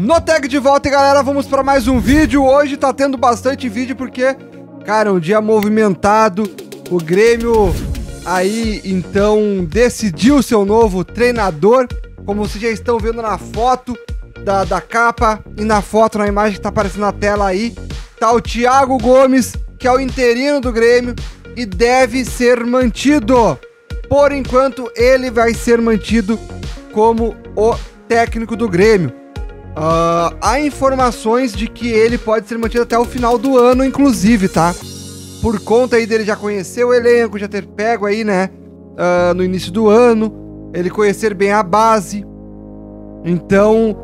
No tag de volta, galera, vamos para mais um vídeo. Hoje tá tendo bastante vídeo porque, cara, um dia movimentado. O Grêmio aí, então, decidiu seu novo treinador. Como vocês já estão vendo na foto da, da capa e na foto, na imagem que tá aparecendo na tela aí, tá o Thiago Gomes, que é o interino do Grêmio e deve ser mantido. Por enquanto, ele vai ser mantido como o técnico do Grêmio. Uh, há informações de que ele pode ser mantido até o final do ano, inclusive, tá? Por conta aí dele já conhecer o elenco, já ter pego aí, né? Uh, no início do ano, ele conhecer bem a base. Então,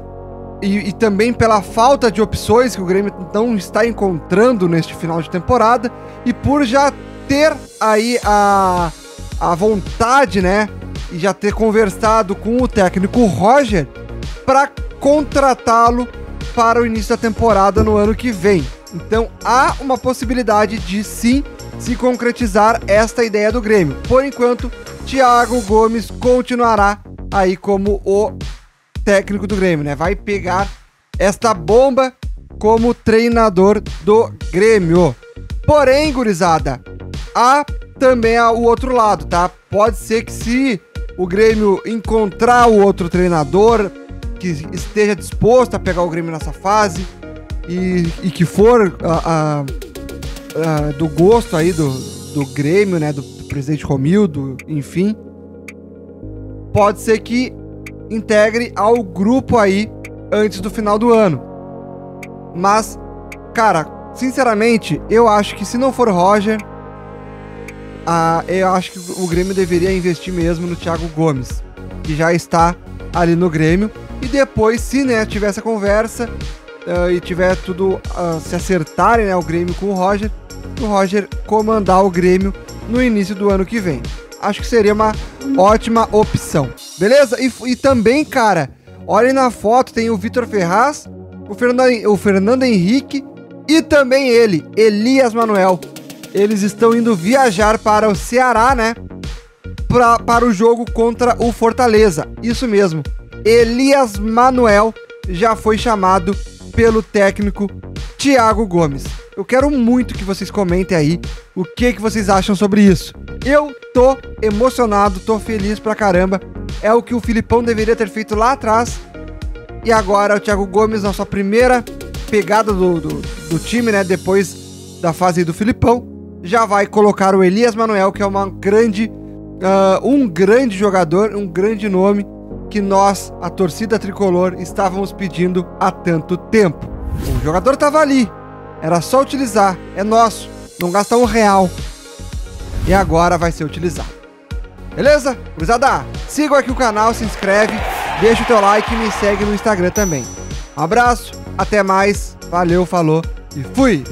e, e, também pela falta de opções que o Grêmio não está encontrando neste final de temporada, e por já ter aí a, a vontade, né? E já ter conversado com o técnico Roger para contratá-lo para o início da temporada no ano que vem. Então há uma possibilidade de sim se concretizar esta ideia do Grêmio. Por enquanto, Thiago Gomes continuará aí como o técnico do Grêmio, né? Vai pegar esta bomba como treinador do Grêmio. Porém, gurizada, há também o outro lado, tá? Pode ser que se o Grêmio encontrar o outro treinador, que esteja disposto a pegar o Grêmio nessa fase e, e que for a, a, a, do gosto aí do, do Grêmio, né? Do, presidente Romildo, enfim. Pode ser que integre ao grupo aí antes do final do ano. Mas, cara, sinceramente, eu acho que se não for Roger, ah, eu acho que o Grêmio deveria investir mesmo no Thiago Gomes, que já está ali no Grêmio. E depois, se né, tiver essa conversa uh, e tiver tudo uh, se acertarem, né, o Grêmio com o Roger, o Roger comandar o Grêmio no início do ano que vem. Acho que seria uma ótima opção. Beleza? E, e também, cara, olhem na foto, tem o Vitor Ferraz, o Fernando, o Fernando Henrique e também ele, Elias Manuel. Eles estão indo viajar para o Ceará, né? Pra, para o jogo contra o Fortaleza. Isso mesmo. Elias Manuel já foi chamado pelo técnico Thiago Gomes. Eu quero muito que vocês comentem aí o que, que vocês acham sobre isso. Eu tô emocionado, tô feliz pra caramba. É o que o Filipão deveria ter feito lá atrás. E agora o Thiago Gomes, na sua primeira pegada do, do, do time, né? Depois da fase do Filipão, já vai colocar o Elias Manuel, que é uma grande, uh, um grande jogador, um grande nome que nós, a torcida tricolor, estávamos pedindo há tanto tempo. O jogador estava ali, era só utilizar, é nosso, não gasta um real. E agora vai ser utilizado. Beleza? Cruzada, sigam aqui o canal, se inscreve, deixa o teu like e me segue no Instagram também. Um abraço, até mais, valeu, falou e fui!